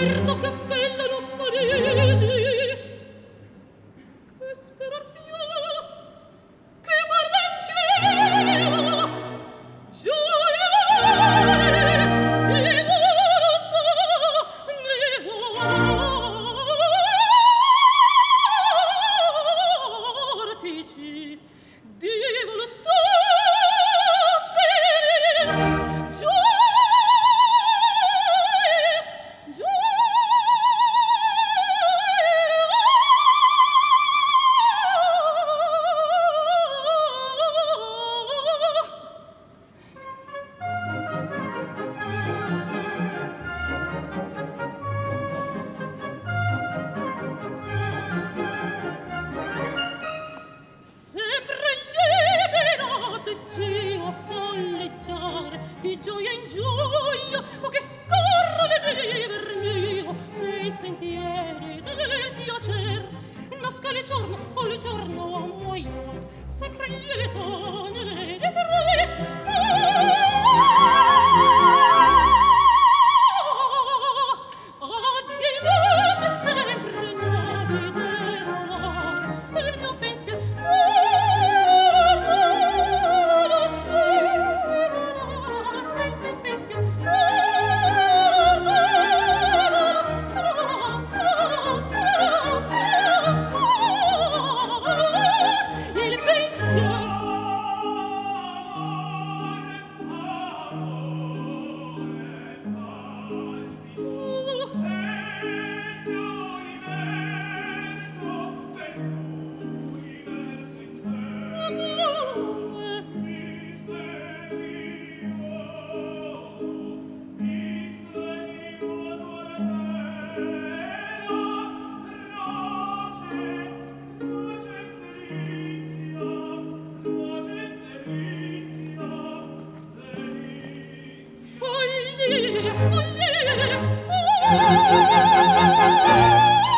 recuerdo que gioia in gioia o che scorre viver mio nei sentieri del piacer nasca il giorno o il giorno muoio sempre lieto ed eterno Thank you.